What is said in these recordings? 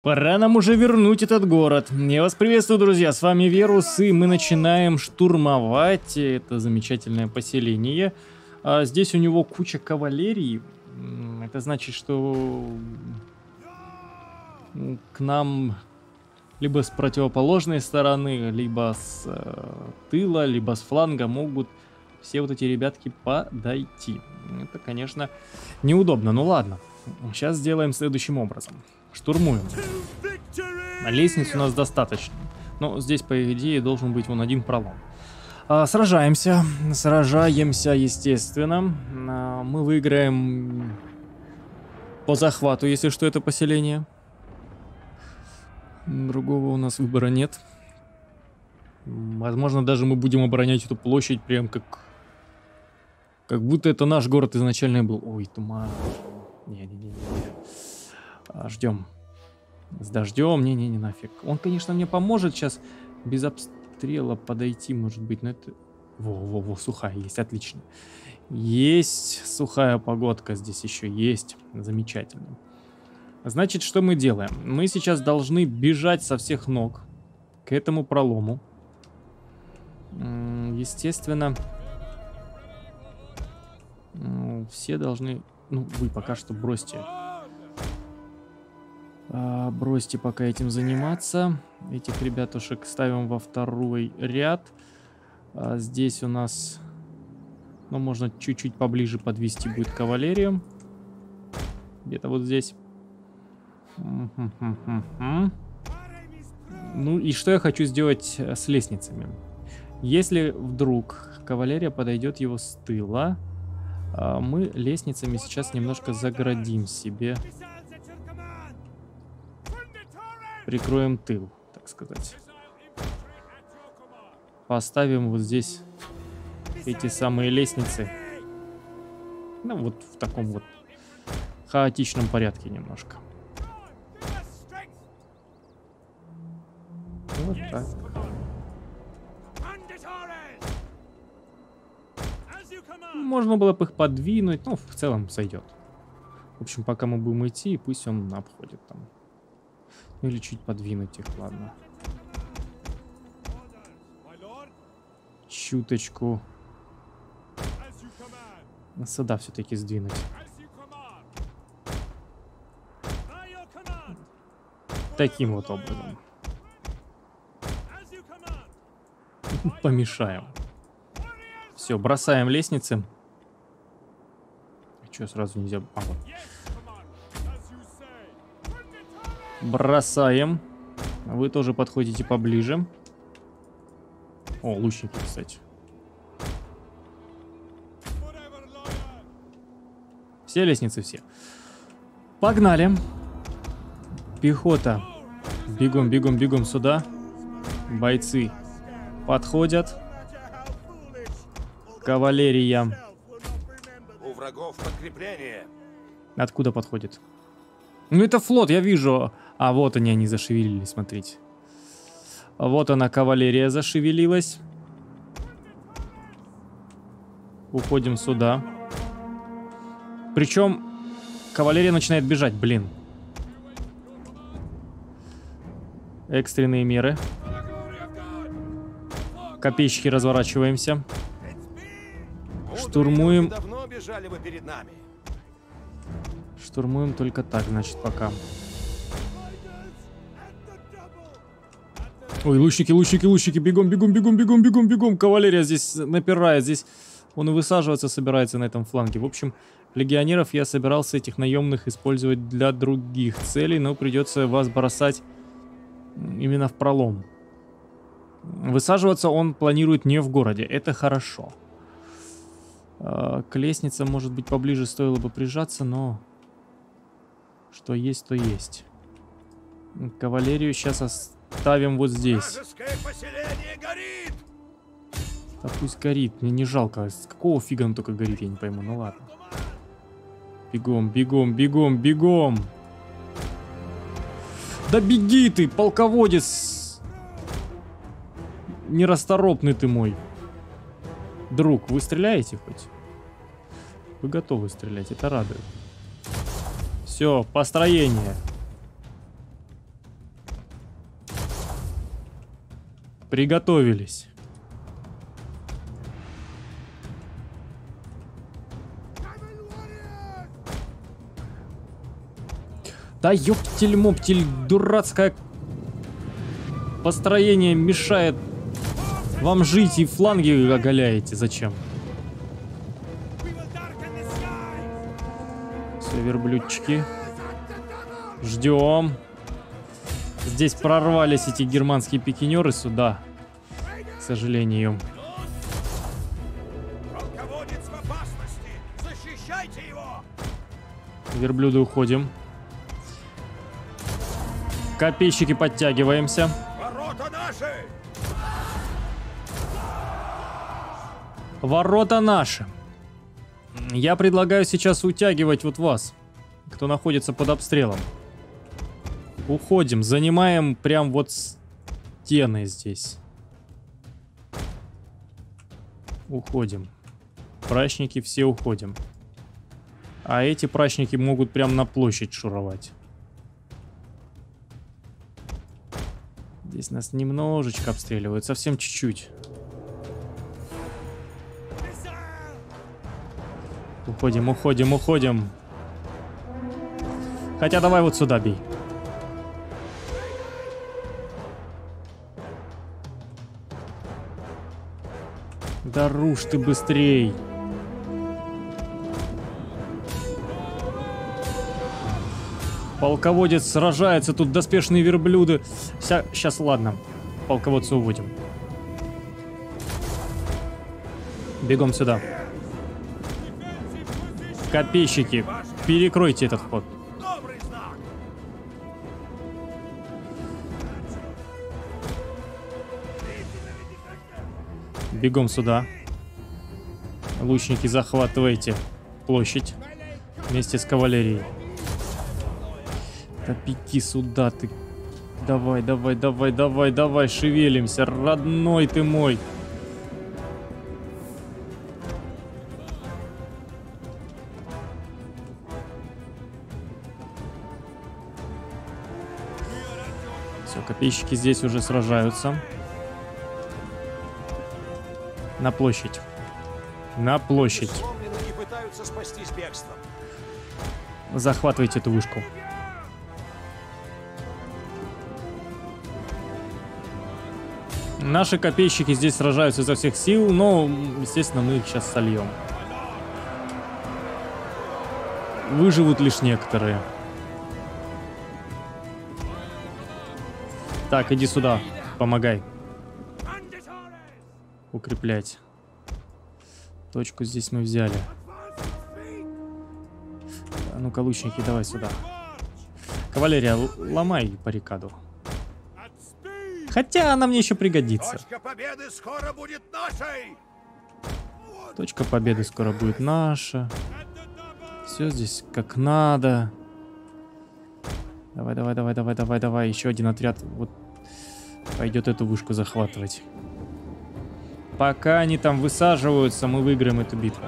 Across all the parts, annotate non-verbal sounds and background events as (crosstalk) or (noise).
Пора нам уже вернуть этот город. Я вас приветствую, друзья, с вами Верус, и мы начинаем штурмовать это замечательное поселение. А здесь у него куча кавалерии. Это значит, что к нам либо с противоположной стороны, либо с э, тыла, либо с фланга могут все вот эти ребятки подойти. Это, конечно, неудобно. Ну ладно, сейчас сделаем следующим образом. Штурмуем. На лестнице у нас достаточно. Но здесь, по идее, должен быть вон один пролом. А, сражаемся. Сражаемся, естественно. А, мы выиграем по захвату, если что, это поселение. Другого у нас выбора нет. Возможно, даже мы будем оборонять эту площадь прям как... Как будто это наш город изначально был. Ой, туман. Не-не-не. А, ждем. С дождем. Не-не-не, нафиг. Он, конечно, мне поможет сейчас без обстрела подойти, может быть, но это... Во-во-во, сухая есть, отлично. Есть сухая погодка здесь еще есть. Замечательно. Значит, что мы делаем? Мы сейчас должны бежать со всех ног к этому пролому. Естественно, все должны... Ну, вы пока что бросьте а, бросьте пока этим заниматься. Этих ребятушек ставим во второй ряд. А, здесь у нас... Ну, можно чуть-чуть поближе подвести будет кавалерию. Где-то вот здесь. Ну и что я хочу сделать э, с лестницами? Если вдруг кавалерия подойдет его с тыла, а, мы лестницами сейчас немножко заградим себе прикроем тыл, так сказать. Поставим вот здесь эти самые лестницы. Ну, вот в таком вот хаотичном порядке немножко. Вот так. Можно было бы их подвинуть, но в целом сойдет. В общем, пока мы будем идти, пусть он обходит там. Ну или чуть подвинуть их, ладно. Чуточку. Сюда все-таки сдвинуть. Таким вот образом. (laughs) Помешаем. Все, бросаем лестницы. Что сразу нельзя? А, вот. Бросаем. Вы тоже подходите поближе. О, лучники, кстати. Все лестницы, все. Погнали. Пехота. Бегом, бегом, бегом сюда. Бойцы подходят. Кавалерия. У врагов подкрепление. Откуда подходит? Ну это флот, я вижу. А вот они, они зашевелились, смотрите. Вот она, кавалерия зашевелилась. Уходим сюда. Причем кавалерия начинает бежать, блин. Экстренные меры. Копейщики разворачиваемся. Штурмуем. Штурмуем только так, значит, пока. Ой, лучники, лучники, лучники, бегом, бегом, бегом, бегом, бегом, бегом. Кавалерия здесь напирает, здесь он высаживаться собирается на этом фланге. В общем, легионеров я собирался этих наемных использовать для других целей, но придется вас бросать именно в пролом. Высаживаться он планирует не в городе, это хорошо. А, к лестнице, может быть, поближе стоило бы прижаться, но что есть, то есть. Кавалерию сейчас Ставим вот здесь. Да пусть горит, мне не жалко. С какого фига он только горит, я не пойму. Ну ладно. Бегом, бегом, бегом, бегом. Да беги ты, полководец. Нерасторопный ты мой. Друг, вы стреляете хоть? Вы готовы стрелять, это радует. Все, построение. Приготовились. Да ёптель-моптель, дурацкое построение мешает вам жить и фланги оголяете. Зачем? Все, верблюдчики. Ждем. Здесь прорвались эти германские пикинеры сюда. К сожалению. Верблюды уходим. Копейщики подтягиваемся. Ворота наши! Ворота наши. Я предлагаю сейчас утягивать вот вас, кто находится под обстрелом. Уходим, занимаем прям вот стены здесь. Уходим. Прачники все уходим. А эти прачники могут прям на площадь шуровать. Здесь нас немножечко обстреливают, совсем чуть-чуть. Уходим, уходим, уходим. Хотя давай вот сюда бей. Да ты быстрей. Полководец сражается, тут доспешные верблюды. Вся... Сейчас, ладно. Полководца уводим. Бегом сюда. Копейщики, перекройте этот вход. Бегом сюда. Лучники, захватывайте площадь вместе с кавалерией. Беги сюда ты. Давай, давай, давай, давай, давай, шевелимся, родной ты мой. Все, копейщики здесь уже сражаются. На площадь. На площадь. Захватывайте эту вышку. Наши копейщики здесь сражаются изо всех сил, но, естественно, мы их сейчас сольем. Выживут лишь некоторые. Так, иди сюда, помогай. Укреплять. Точку здесь мы взяли. А ну-ка, лучники, давай сюда. Кавалерия, ломай баррикаду. Хотя она мне еще пригодится. Точка победы скоро будет нашей! Точка победы скоро будет наша. Все здесь как надо. Давай, давай, давай, давай, давай, давай. Еще один отряд вот пойдет эту вышку захватывать. Пока они там высаживаются, мы выиграем эту битву.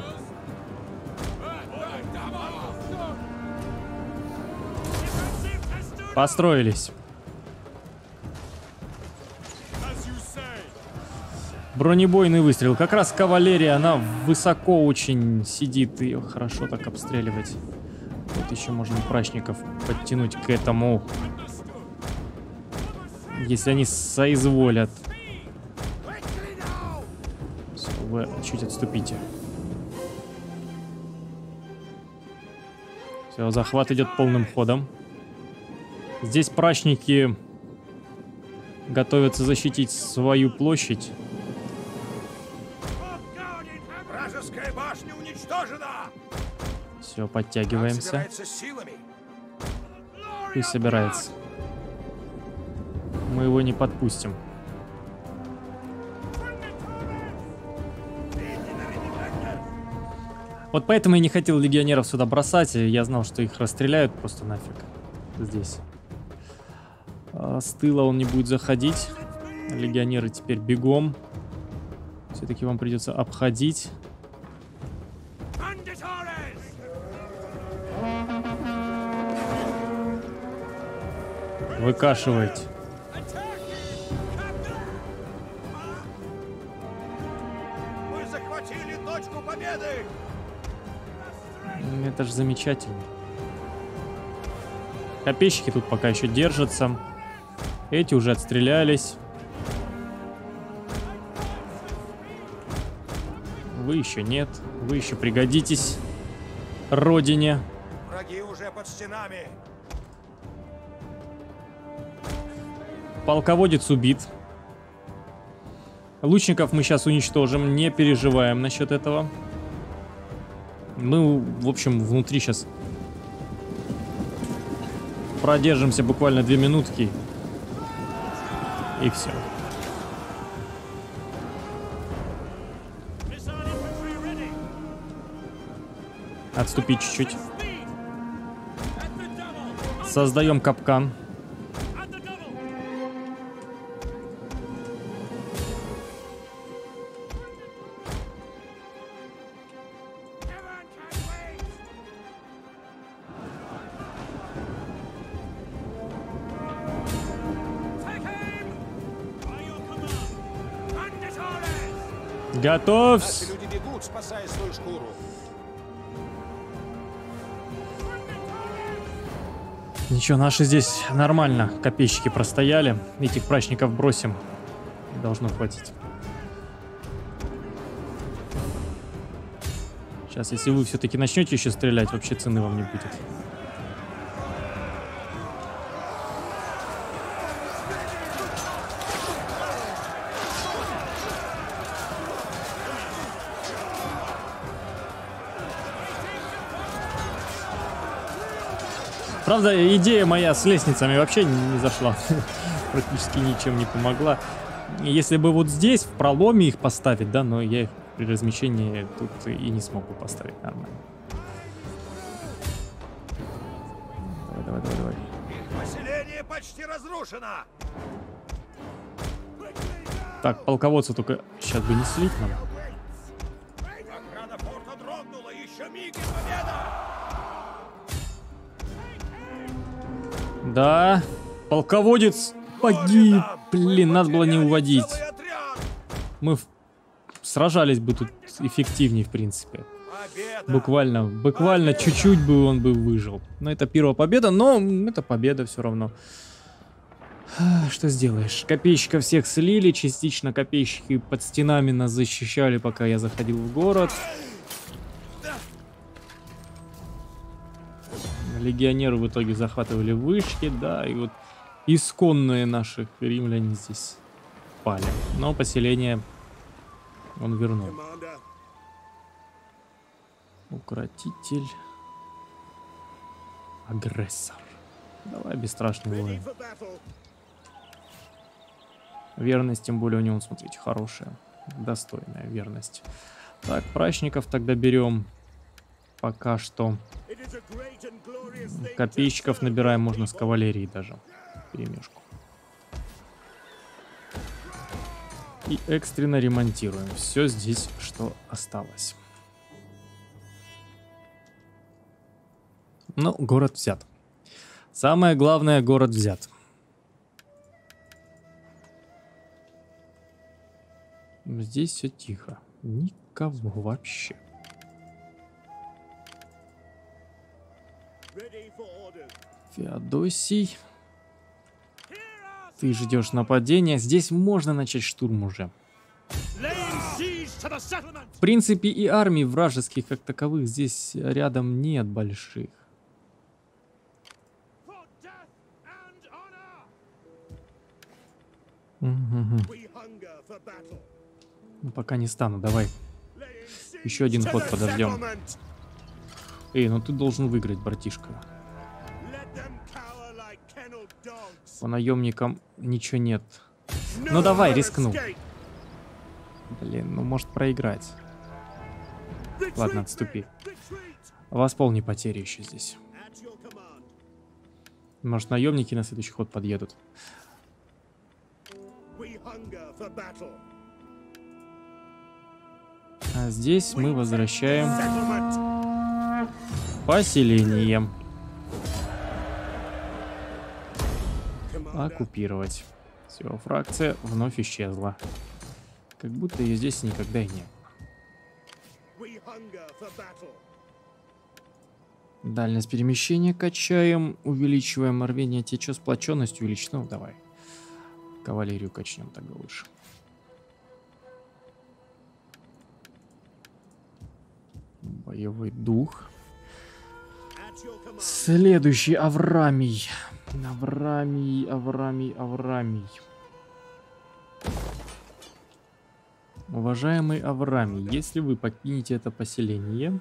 Построились. Бронебойный выстрел. Как раз кавалерия, она высоко очень сидит. Ее хорошо так обстреливать. Вот еще можно прачников подтянуть к этому. Если они соизволят. Вы чуть отступите. Все, захват идет полным ходом. Здесь прачники готовятся защитить свою площадь. Вражеская башня уничтожена! Все, подтягиваемся. Пусть собирается. Мы его не подпустим. Вот поэтому я не хотел легионеров сюда бросать. и Я знал, что их расстреляют просто нафиг. Здесь. А, с тыла он не будет заходить. Легионеры теперь бегом. Все-таки вам придется обходить. Выкашивайте. Это же замечательно. Копейщики тут пока еще держатся. Эти уже отстрелялись. Вы еще нет. Вы еще пригодитесь родине. Враги уже под стенами. Полководец убит. Лучников мы сейчас уничтожим, не переживаем насчет этого. Мы, в общем, внутри сейчас продержимся буквально две минутки. И все. Отступить чуть-чуть. Создаем капкан. Готовься! Наши люди бегут, спасая свою шкуру. Ничего, наши здесь нормально. Копейщики простояли. Этих прачников бросим. Должно хватить. Сейчас, если вы все-таки начнете еще стрелять, вообще цены вам не будет. Правда, идея моя с лестницами вообще не зашла. (laughs) Практически ничем не помогла. Если бы вот здесь, в проломе их поставить, да, но я их при размещении тут и не смогу поставить нормально. Давай, давай, давай, давай. Поселение почти разрушено. Так, полководца только сейчас бы не слить нам. Да, полководец погиб. Блин, надо было не уводить. Мы в- сражались бы тут эффективнее, в принципе. Буквально, буквально чуть-чуть бы он бы выжил. Но это первая победа, но это победа все равно. Что сделаешь? Копейщиков всех слили, частично копейщики под стенами нас защищали, пока я заходил в город. Легионеры в итоге захватывали вышки, да, и вот исконные наших римляне здесь пали. Но поселение он вернул. Укротитель. Агрессор. Давай, бесстрашный воин. Верность, тем более у него, смотрите, хорошая. Достойная верность. Так, прачников тогда берем. Пока что. Копейщиков набираем можно с people. кавалерией даже. Перемешку. И экстренно ремонтируем все здесь, что осталось. Ну, город взят. Самое главное, город взят. Здесь все тихо. Никого вообще. Феодосий, ты ждешь нападения. Здесь можно начать штурм уже. В принципе, и армий вражеских как таковых здесь рядом нет больших. Ну, пока не стану, давай. Еще один ход подождем. Эй, ну ты должен выиграть, братишка. По наемникам ничего нет. Ну давай, рискну. Блин, ну может проиграть. Ладно, отступи. Восполни потери еще здесь. Может наемники на следующий ход подъедут. А здесь мы возвращаем поселение. Оккупировать. Все, фракция вновь исчезла. Как будто ее здесь никогда и не. Дальность перемещения качаем, увеличиваем рвение течет, сплоченность увеличить. Ну, давай. Кавалерию качнем тогда лучше. Боевой дух. Следующий Аврамий. Аврамий, Аврамий, Аврамий. Уважаемый Аврамий, если вы покинете это поселение,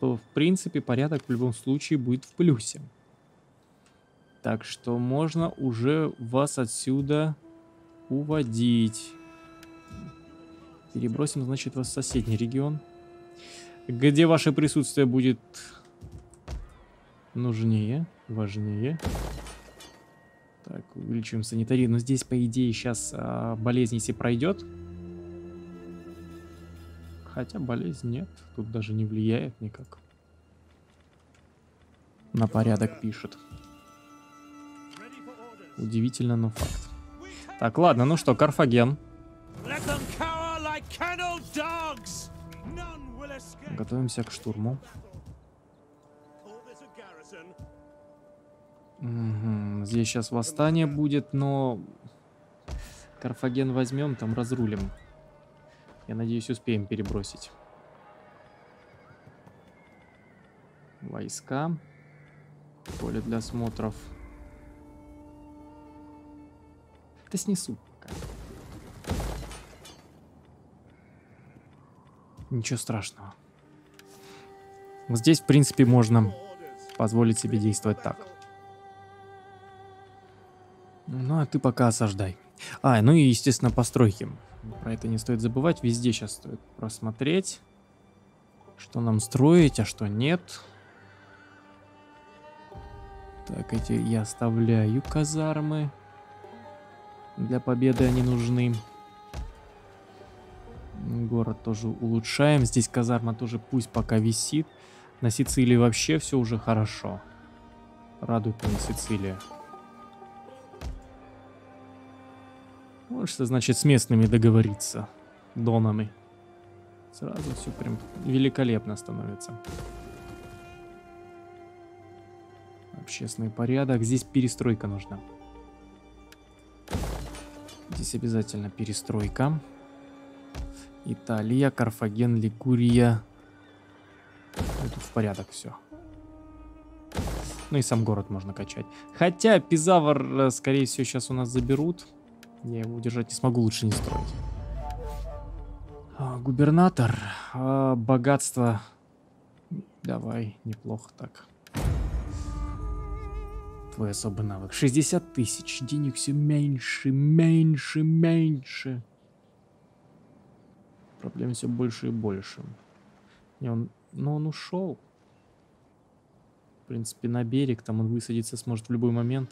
то в принципе порядок в любом случае будет в плюсе. Так что можно уже вас отсюда уводить. Перебросим, значит, вас в соседний регион. Где ваше присутствие будет нужнее, важнее. Так, увеличиваем санитарию. Но здесь, по идее, сейчас болезнь, если пройдет. Хотя болезнь нет, тут даже не влияет никак. На порядок пишет. Удивительно, но факт. Так, ладно, ну что, Карфаген. Готовимся к штурму. Мгм, Здесь сейчас восстание будет, но Карфаген возьмем, там разрулим. Я надеюсь, успеем перебросить. Войска. Поле для смотров. Да снесу пока. Ничего страшного. Здесь, в принципе, можно позволить себе действовать так. Ну, а ты пока осаждай. А, ну и, естественно, постройки. Про это не стоит забывать. Везде сейчас стоит просмотреть, что нам строить, а что нет. Так, эти я оставляю казармы. Для победы они нужны. Город тоже улучшаем. Здесь казарма тоже пусть пока висит. На Сицилии вообще все уже хорошо. Радует меня Сицилия. Вот что значит с местными договориться. Донами. Сразу все прям великолепно становится. Общественный порядок. Здесь перестройка нужна. Здесь обязательно перестройка. Италия, Карфаген, Лигурия. Ну, тут в порядок все. Ну и сам город можно качать. Хотя Пизавр, э, скорее всего, сейчас у нас заберут. Я его удержать не смогу, лучше не строить. А, губернатор. а, богатство. Давай, неплохо так. Твой особый навык. 60 тысяч. Денег все меньше, меньше, меньше. Проблем все больше и больше. Не, он... Но он ушел. В принципе, на берег. Там он высадиться сможет в любой момент.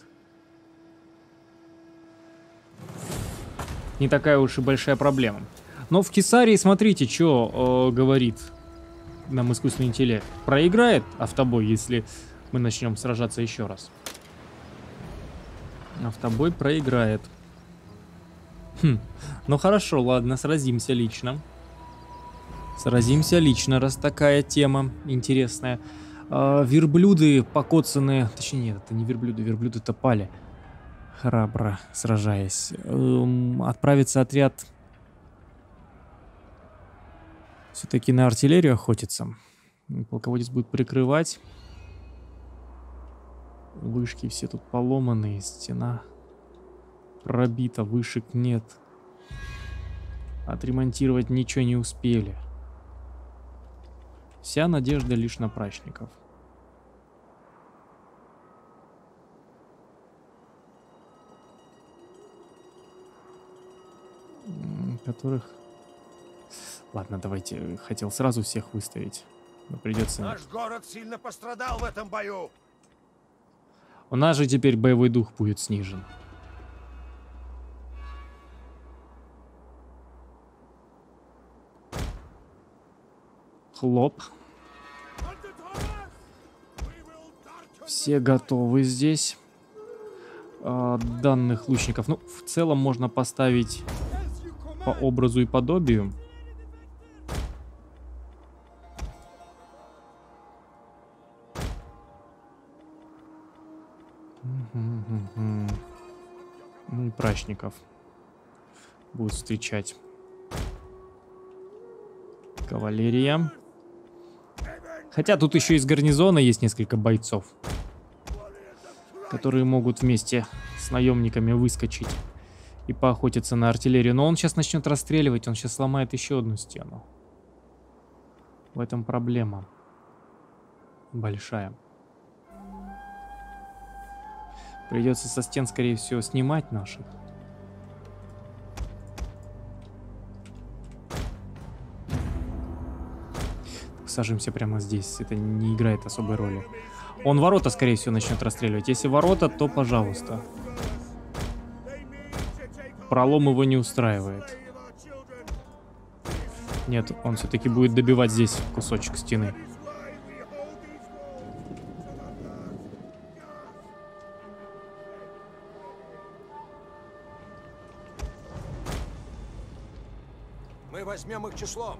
Не такая уж и большая проблема. Но в Кесарии, смотрите, что говорит нам искусственный интеллект. Проиграет автобой, если мы начнем сражаться еще раз. Автобой проиграет. Хм. Ну хорошо, ладно, сразимся лично. Сразимся лично, раз такая тема интересная. А, верблюды покоцанные... Точнее, нет, это не верблюды, верблюды-то пали. Храбро сражаясь. Эм, отправится отряд... Все-таки на артиллерию охотиться. Полководец будет прикрывать. Вышки все тут поломанные, стена пробита, вышек нет. Отремонтировать ничего не успели. Вся надежда лишь на прачников. Которых... Ладно, давайте. Хотел сразу всех выставить. Но придется... Наш город сильно пострадал в этом бою. У нас же теперь боевой дух будет снижен. Хлоп. Все готовы здесь. А, данных лучников. Ну, в целом можно поставить по образу и подобию. Ну и прачников будут встречать. Кавалерия. Хотя тут еще из гарнизона есть несколько бойцов, которые могут вместе с наемниками выскочить и поохотиться на артиллерию. Но он сейчас начнет расстреливать, он сейчас сломает еще одну стену. В этом проблема большая. Придется со стен, скорее всего, снимать наших. Сажимся прямо здесь. Это не играет особой роли. Он ворота, скорее всего, начнет расстреливать. Если ворота, то пожалуйста. Пролом его не устраивает. Нет, он все-таки будет добивать здесь кусочек стены. Мы возьмем их числом.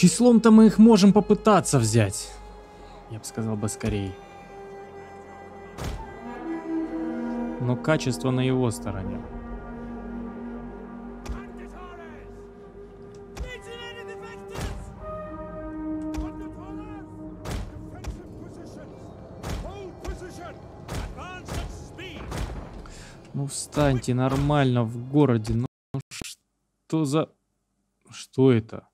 Числом-то мы их можем попытаться взять. Я бы сказал бы скорее. Но качество на его стороне. Ну встаньте нормально в городе. Ну что за... Что это?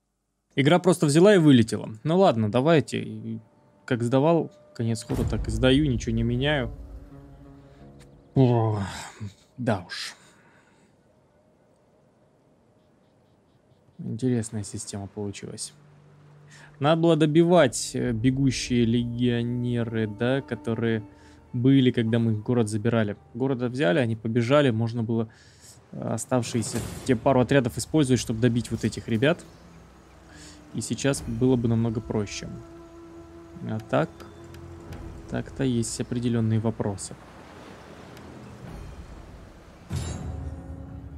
Игра просто взяла и вылетела. Ну ладно, давайте. Как сдавал, конец хода, так и сдаю, ничего не меняю. О, да уж. Интересная система получилась. Надо было добивать э, бегущие легионеры, да, которые были, когда мы город забирали. Город взяли, они побежали, можно было оставшиеся те пару отрядов использовать, чтобы добить вот этих ребят. И сейчас было бы намного проще. А так, так-то есть определенные вопросы.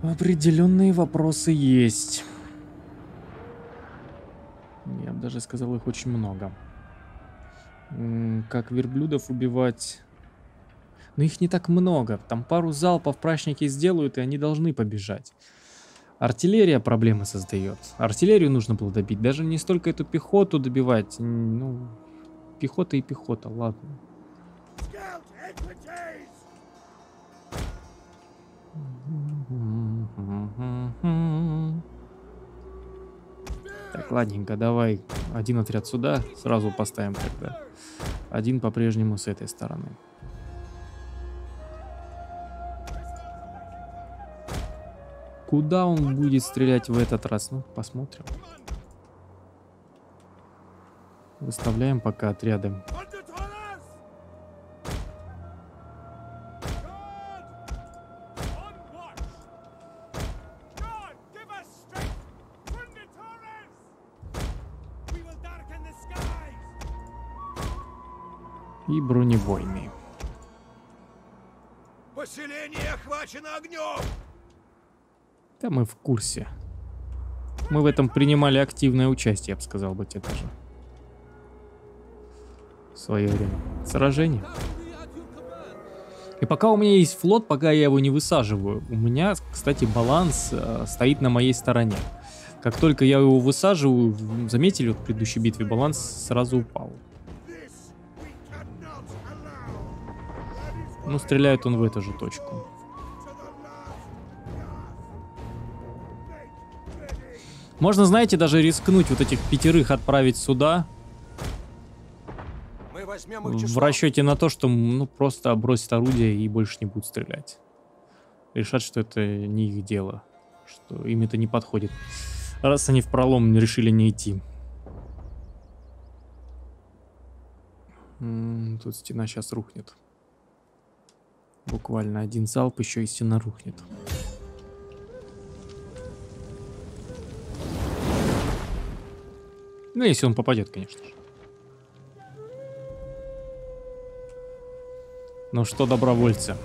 Определенные вопросы есть. Я бы даже сказал, их очень много. Как верблюдов убивать? Но их не так много. Там пару залпов прачники сделают, и они должны побежать. Артиллерия проблемы создает. Артиллерию нужно было добить. Даже не столько эту пехоту добивать. Ну, пехота и пехота, ладно. Так, ладненько, давай один отряд сюда, сразу поставим тогда. Один по-прежнему с этой стороны. Куда он будет стрелять в этот раз? Ну, посмотрим. Выставляем пока отряды. И бронебойные. Поселение охвачено огнем! Да мы в курсе. Мы в этом принимали активное участие, я бы сказал бы тебе даже. В свое время. Сражение. И пока у меня есть флот, пока я его не высаживаю, у меня, кстати, баланс э, стоит на моей стороне. Как только я его высаживаю, заметили, вот в предыдущей битве баланс сразу упал. Ну, стреляет он в эту же точку. Можно, знаете, даже рискнуть вот этих пятерых отправить сюда, в расчете на то, что ну просто бросят орудие и больше не будут стрелять. Решат, что это не их дело, что им это не подходит. Раз они в пролом решили не идти. Тут стена сейчас рухнет. Буквально один залп, еще и стена рухнет. Ну, если он попадет, конечно же. Ну что, добровольцы?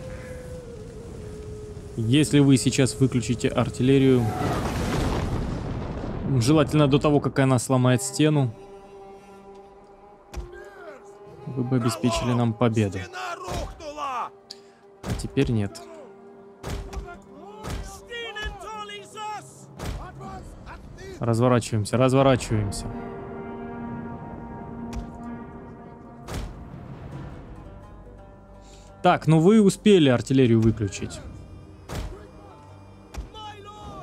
Если вы сейчас выключите артиллерию, желательно до того, как она сломает стену, вы бы обеспечили нам победу. А теперь нет. Разворачиваемся, разворачиваемся. Так, ну вы успели артиллерию выключить.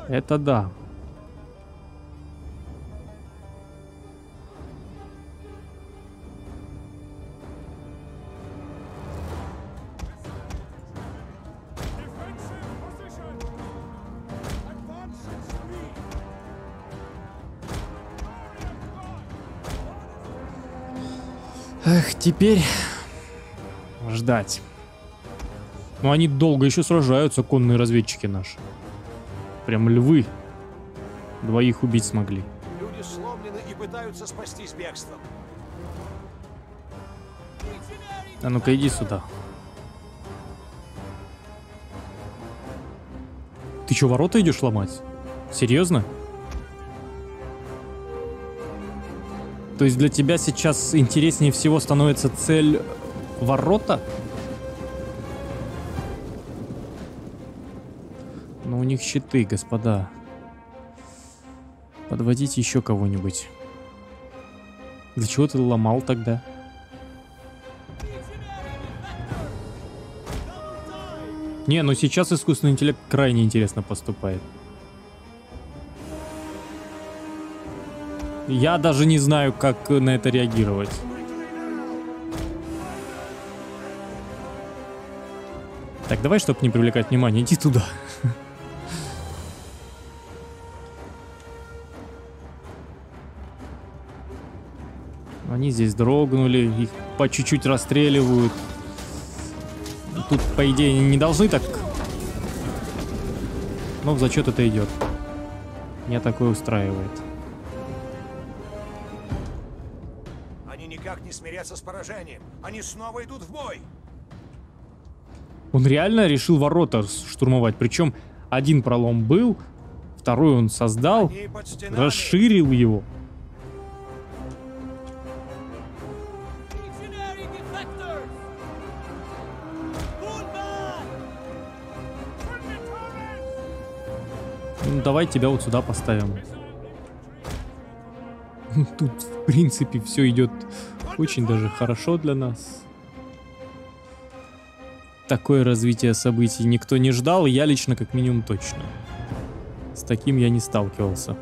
Это да. Эх, теперь ждать. Но они долго еще сражаются, конные разведчики наши. Прям львы. Двоих убить смогли. Люди сломлены и пытаются спастись бегством. А ну-ка иди сюда. Ты что, ворота идешь ломать? Серьезно? То есть для тебя сейчас интереснее всего становится цель ворота? Них щиты, господа. Подводите еще кого-нибудь. Для чего ты ломал тогда? Не, ну сейчас искусственный интеллект крайне интересно поступает. Я даже не знаю, как на это реагировать. Так, давай, чтобы не привлекать внимание, иди туда. Они здесь дрогнули, их по чуть-чуть расстреливают. Тут, по идее, не должны так... Но в зачет это идет. Меня такое устраивает. Они никак не смирятся с поражением. Они снова идут в бой. Он реально решил ворота штурмовать. Причем один пролом был, второй он создал, расширил его. Ну, давай тебя вот сюда поставим. (laughs) Тут, в принципе, все идет очень даже хорошо для нас. Такое развитие событий никто не ждал, я лично как минимум точно. С таким я не сталкивался.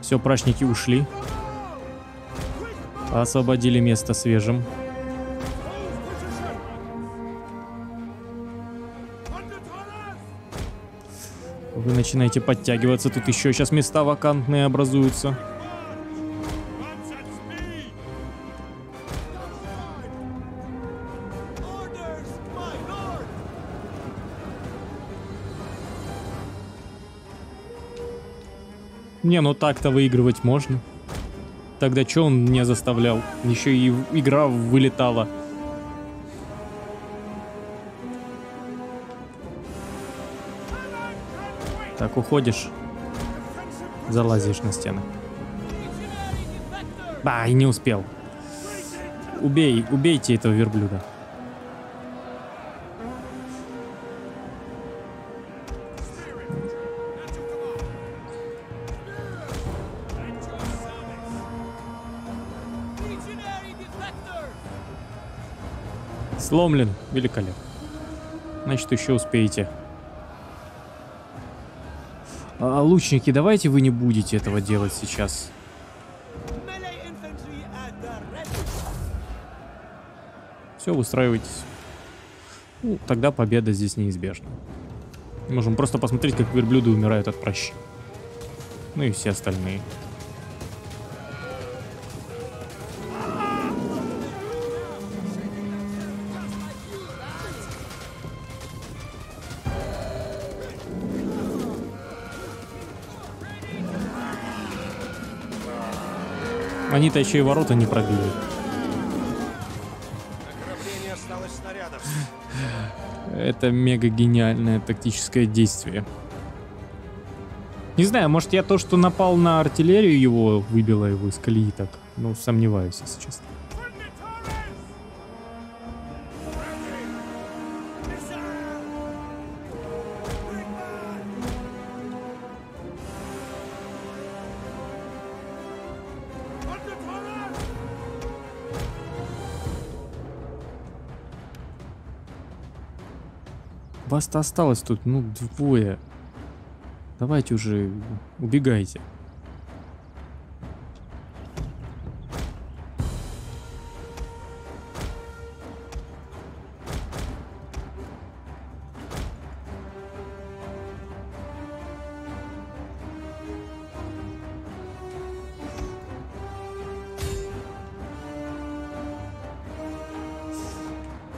Все, прачники ушли. Освободили место свежим. Вы начинаете подтягиваться, тут еще сейчас места вакантные образуются. Не, ну так-то выигрывать можно. Тогда что он не заставлял? Еще и игра вылетала. Так, уходишь. Залазишь на стены. Ба, и не успел. Убей, убейте этого верблюда. Сломлен. Великолепно. Значит, еще успеете. А, лучники, давайте вы не будете этого делать сейчас. Все, устраивайтесь. Ну, тогда победа здесь неизбежна. Можем просто посмотреть, как верблюды умирают от прощи. Ну и все остальные. Они-то еще и ворота не пробили. Это мега гениальное тактическое действие. Не знаю, может я то, что напал на артиллерию его, выбило его из колеи так. Ну, сомневаюсь, если честно. Вас-то осталось тут, ну, двое. Давайте уже, убегайте.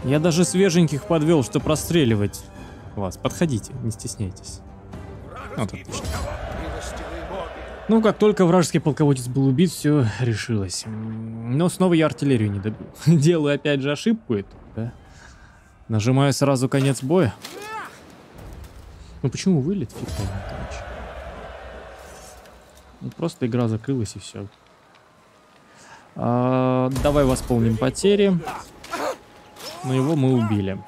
Я даже свеженьких подвел, что простреливать вас. Подходите, не стесняйтесь. Вот отлично. Ну, как только вражеский полководец был убит, все решилось. Но снова я артиллерию не добил. (laughs) Делаю опять же ошибку эту, да? Нажимаю сразу конец боя. Ну почему вылет? Фиг. Ну, просто игра закрылась и все. А, давай восполним потери. Но его мы убили.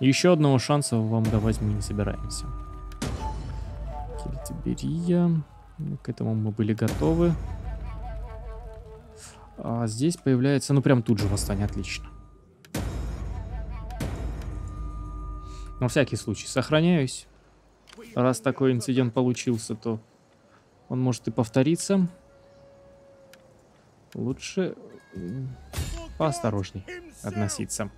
Еще одного шанса вам давать мы не собираемся. Кельтиберия. Ну, к этому мы были готовы. А здесь появляется, ну прям тут же восстание, отлично. На всякий случай сохраняюсь. Раз такой инцидент получился, то он может и повториться. Лучше поосторожней относиться.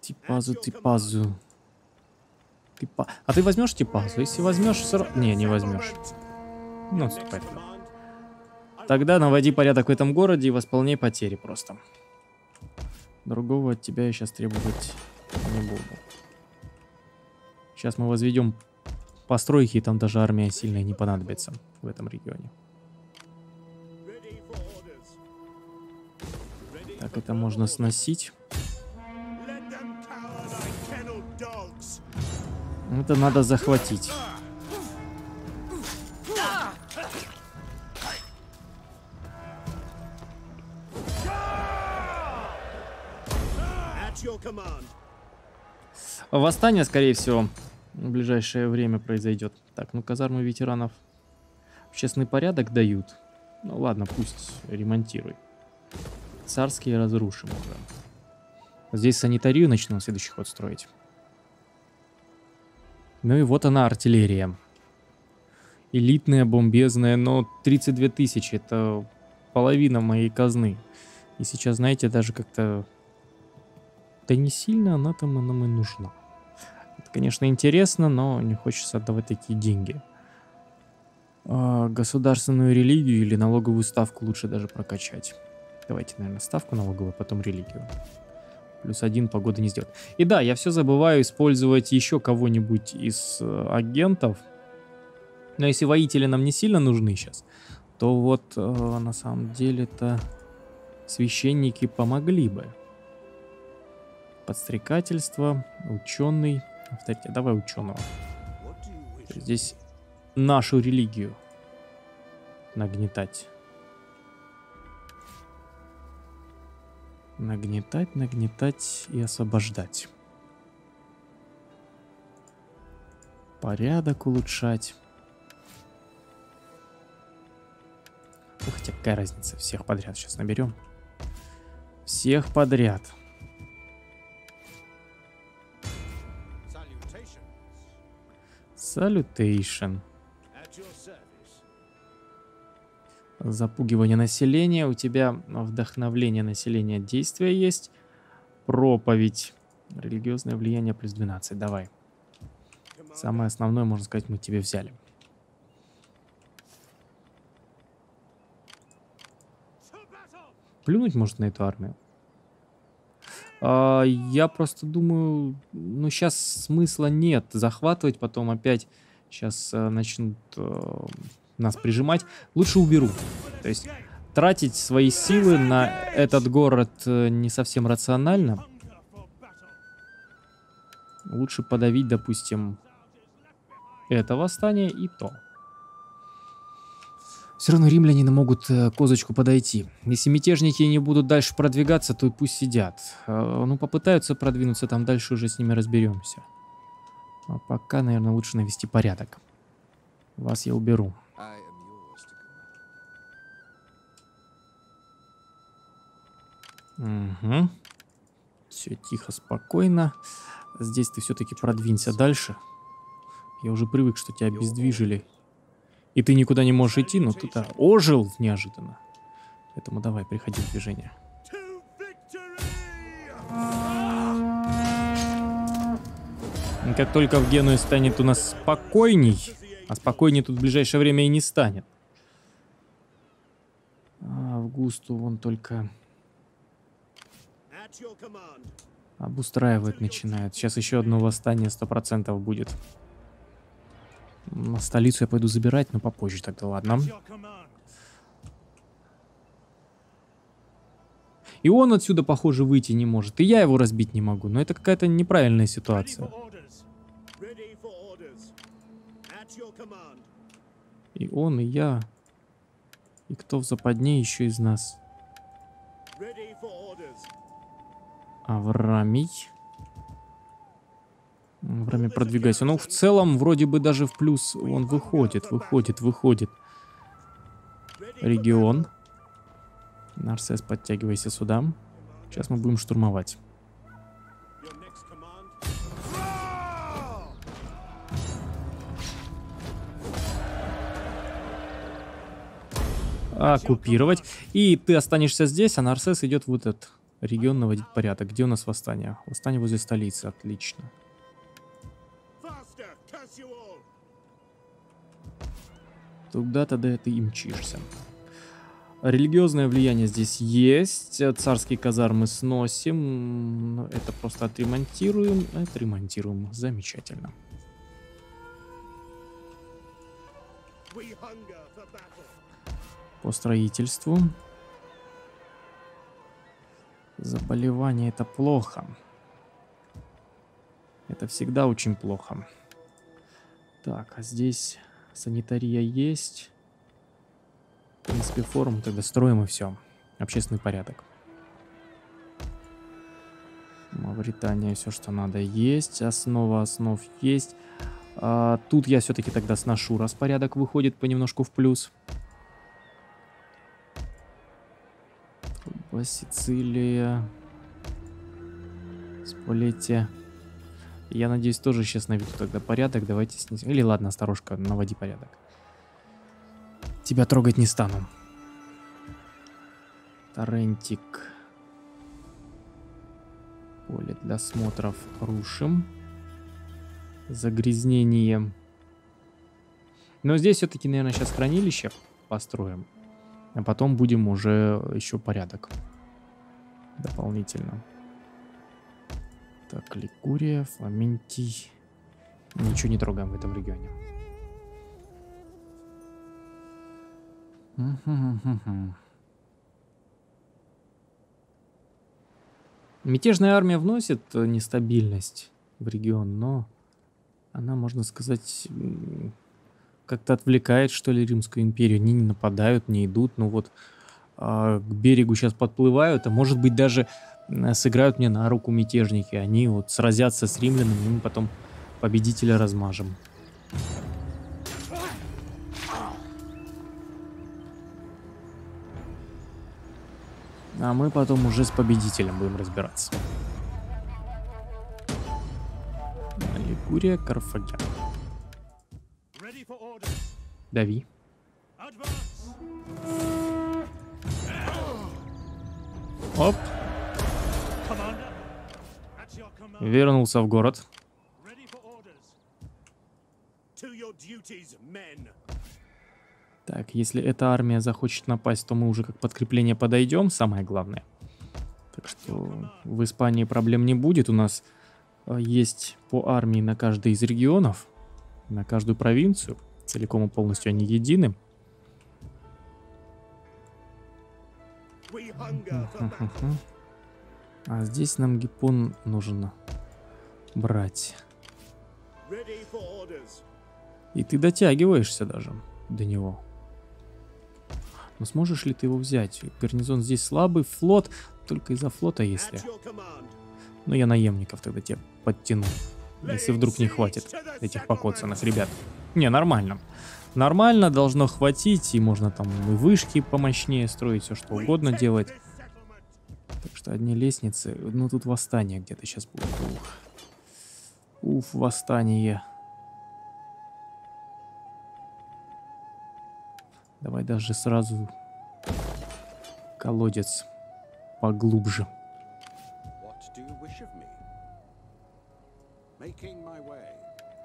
Типазу, типазу. Типа... А ты возьмешь типазу? Если возьмешь, все Не, не возьмешь. Ну, понятно. Тогда наводи порядок в этом городе и восполняй потери просто. Другого от тебя я сейчас требовать не буду. Сейчас мы возведем постройки, и там даже армия сильная не понадобится в этом регионе. Так, это можно сносить. Это надо захватить. Восстание, скорее всего, в ближайшее время произойдет. Так, ну казармы ветеранов общественный порядок дают. Ну ладно, пусть ремонтируй. Царские разрушим уже. Здесь санитарию начну на следующий ход строить. Ну и вот она, артиллерия. Элитная, бомбезная, но 32 тысячи. Это половина моей казны. И сейчас, знаете, даже как-то да не сильно она там нам и нужна. Это, конечно, интересно, но не хочется отдавать такие деньги. А, государственную религию или налоговую ставку лучше даже прокачать. Давайте, наверное, ставку налоговую, потом религию. Плюс один погода не сделает. И да, я все забываю использовать еще кого-нибудь из э, агентов. Но если воители нам не сильно нужны сейчас, то вот э, на самом деле-то священники помогли бы подстрекательство, ученый, авторитет. Давай ученого. Здесь нашу религию нагнетать. Нагнетать, нагнетать и освобождать. Порядок улучшать. Ну, хотя какая разница, всех подряд сейчас наберем. Всех подряд. Salutation. Запугивание населения. У тебя вдохновление населения действия есть. Проповедь. Религиозное влияние плюс 12. Давай. Самое основное, можно сказать, мы тебе взяли. Плюнуть может на эту армию. А, я просто думаю, ну сейчас смысла нет захватывать, потом опять сейчас э, начнут э, нас прижимать. Лучше уберу. То есть тратить свои силы на этот город э, не совсем рационально. Лучше подавить, допустим, это восстание и то. Все равно римляне могут э, козочку подойти. Если мятежники не будут дальше продвигаться, то и пусть сидят. Э, ну, попытаются продвинуться, там дальше уже с ними разберемся. А пока, наверное, лучше навести порядок. Вас я уберу. Угу. Все тихо, спокойно. Здесь ты все-таки продвинься дальше. Я уже привык, что тебя обездвижили. И ты никуда не можешь идти, но ты-то ожил неожиданно. Поэтому давай, приходи в движение. Как только в Генуе станет у нас спокойней, а спокойней тут в ближайшее время и не станет. А Августу он только. Обустраивать начинает. Сейчас еще одно восстание 100% будет. На столицу я пойду забирать, но попозже тогда, ладно. И он отсюда, похоже, выйти не может. И я его разбить не могу. Но это какая-то неправильная ситуация. И он, и я. И кто в западне еще из нас? Аврамий. Аврамий, продвигайся. Ну, в целом, вроде бы даже в плюс он выходит, выходит, выходит. Регион. Нарсес, подтягивайся сюда. Сейчас мы будем штурмовать. Оккупировать. И ты останешься здесь, а Нарсес идет в вот этот регион наводить порядок. Где у нас восстание? Восстание возле столицы. Отлично. Туда-то да ты и мчишься. Религиозное влияние здесь есть. Царские казармы сносим. Это просто отремонтируем. Отремонтируем. Замечательно. По строительству. Заболевание это плохо. Это всегда очень плохо. Так, а здесь санитария есть. В принципе, форум тогда строим и все. Общественный порядок. Мавритания, все, что надо, есть. Основа основ есть. А, тут я все-таки тогда сношу распорядок, выходит понемножку в плюс. Куба, Сицилия. Сполетие. Я надеюсь, тоже сейчас наведу тогда порядок. Давайте снизим. Или ладно, осторожка, наводи порядок. Тебя трогать не стану. Торрентик. Поле для смотров рушим. Загрязнение. Но здесь все-таки, наверное, сейчас хранилище построим. А потом будем уже еще порядок. Дополнительно. Так, Ликурия, Фламентий. Ничего не трогаем в этом регионе. Мятежная армия вносит э, нестабильность в регион, но она, можно сказать, как-то отвлекает, что ли, Римскую империю. Они не нападают, не идут, ну вот а, к берегу сейчас подплывают, а может быть даже м, сыграют мне на руку мятежники. Они вот сразятся с римлянами, и мы потом победителя размажем. А мы потом уже с победителем будем разбираться. Лигурия, Карфаген. Дави. Оп, вернулся в город. Так, если эта армия захочет напасть, то мы уже как подкрепление подойдем, самое главное. Так что в Испании проблем не будет. У нас э, есть по армии на каждый из регионов, на каждую провинцию. Целиком и полностью они едины. А здесь нам гипон нужно брать. И ты дотягиваешься даже до него. Но сможешь ли ты его взять? Гарнизон здесь слабый, флот, только из-за флота, если. Ну, я наемников тогда тебе подтяну. Если вдруг не хватит этих покоцанных ребят. Не, нормально. Нормально, должно хватить, и можно там и вышки помощнее строить, все что угодно делать. Так что одни лестницы. Ну, тут восстание где-то сейчас будет. Ух. Уф, восстание. Давай даже сразу колодец поглубже.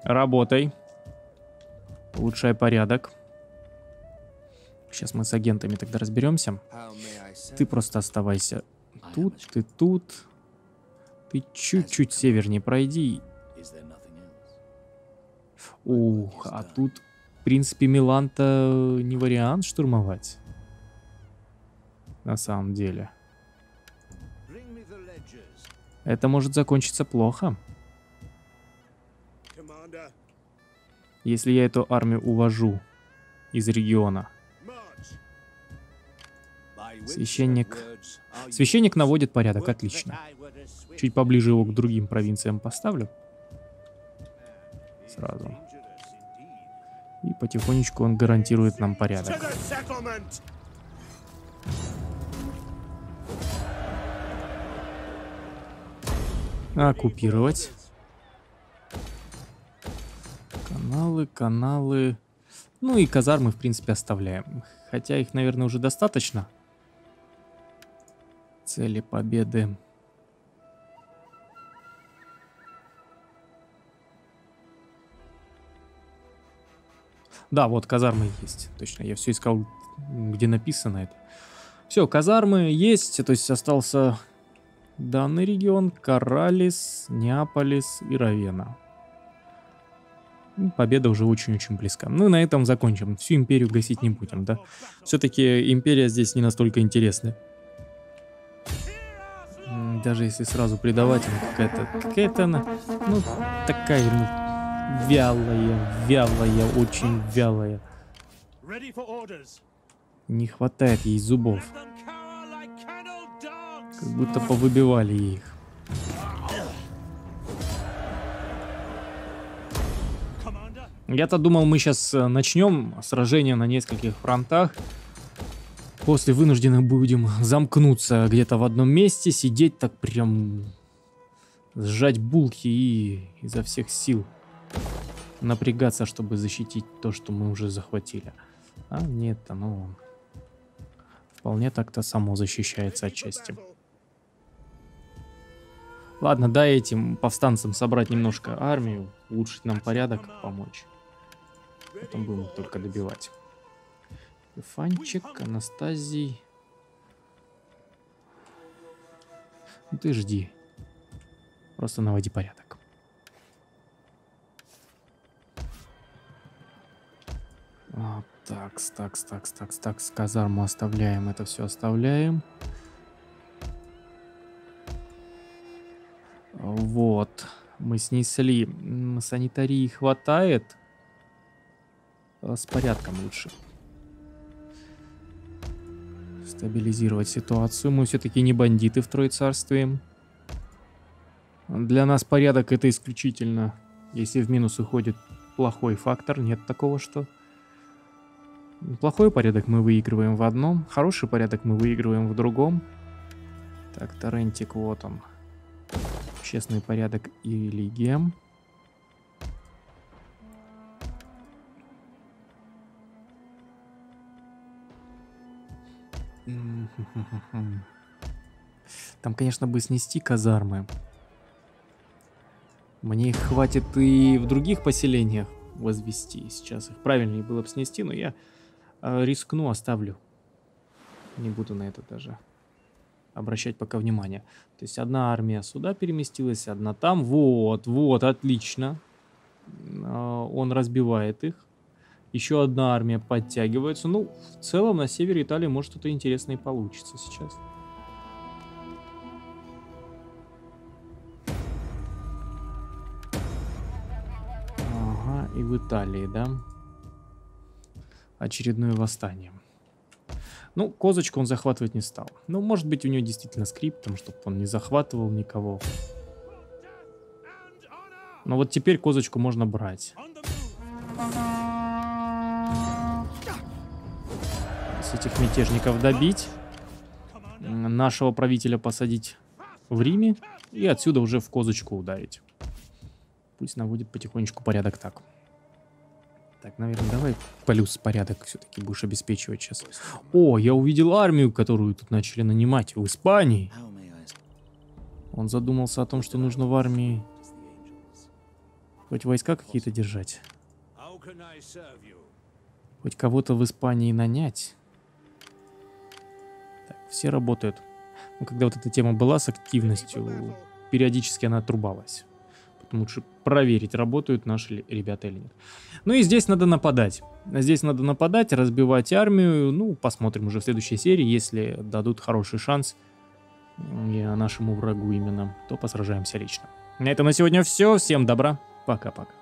Работай. Улучшай порядок. Сейчас мы с агентами тогда разберемся. Ты просто оставайся тут, ты тут. Ты чуть-чуть севернее пройди. Ух, а тут, в принципе, Милан-то не вариант штурмовать. На самом деле. Это может закончиться плохо. Commander, Если я эту армию увожу из региона. Священник. Священник наводит порядок, отлично. Чуть поближе его к другим провинциям поставлю. Сразу. И потихонечку он гарантирует нам порядок. Оккупировать. Каналы, каналы. Ну и казармы, в принципе, оставляем. Хотя их, наверное, уже достаточно. Цели победы. Да, вот казармы есть. Точно, я все искал, где написано это. Все, казармы есть, то есть остался данный регион, Каралис, Неаполис и Равена. Победа уже очень-очень близка. Ну, на этом закончим. Всю империю гасить не будем, да? Все-таки империя здесь не настолько интересная. Даже если сразу предавать, она какая-то... Какая-то она... Ну, такая, ну, вялая, вялая, очень вялая. Не хватает ей зубов. Как будто повыбивали их. Я-то думал, мы сейчас начнем сражение на нескольких фронтах. После вынуждены будем замкнуться где-то в одном месте, сидеть так прям, сжать булки и изо всех сил напрягаться, чтобы защитить то, что мы уже захватили. А нет, оно вполне так-то само защищается отчасти. Ладно, дай этим повстанцам собрать немножко армию, улучшить нам порядок, помочь. Потом будем только добивать. Фанчик, Анастазий. Ну ты жди. Просто наводи порядок. А, такс, такс, такс, такс, такс. Казарму оставляем, это все оставляем. Вот. Мы снесли. Санитарии хватает. А, С порядком лучше. Стабилизировать ситуацию. Мы все-таки не бандиты в Троецарстве. Для нас порядок это исключительно, если в минус уходит плохой фактор. Нет такого, что... Плохой порядок мы выигрываем в одном, хороший порядок мы выигрываем в другом. Так, Торрентик, вот он. Общественный порядок и религия. (laughs) Там, конечно, бы снести казармы. Мне их хватит и в других поселениях возвести. Сейчас их правильнее было бы снести, но я э, рискну, оставлю. Не буду на это даже обращать пока внимание. То есть одна армия сюда переместилась, одна там. Вот, вот, отлично. А, Он разбивает их. Еще одна армия подтягивается. Ну, в целом на севере Италии может что-то интересное и получится сейчас. Ага, и в Италии, да? Очередное восстание. Ну, козочку он захватывать не стал. Ну, может быть, у него действительно скрипт, там, чтобы он не захватывал никого. Но вот теперь козочку можно брать. Этих мятежников добить. Нашего правителя посадить в Риме. И отсюда уже в козочку ударить. Пусть наводит потихонечку порядок так. Так, наверное, давай плюс порядок все-таки будешь обеспечивать сейчас. О, я увидел армию, которую тут начали нанимать в Испании. Он задумался о том, что нужно в армии хоть войска какие-то держать, хоть кого-то в Испании нанять. Все работают. Ну, когда вот эта тема была с активностью, периодически она отрубалась. Поэтому лучше проверить, работают наши ребята или нет. Ну и здесь надо нападать. Здесь надо нападать, разбивать армию. Ну, посмотрим уже в следующей серии. Если дадут хороший шанс нашему врагу именно, то посражаемся лично. На этом на сегодня все. Всем добра. Пока-пока.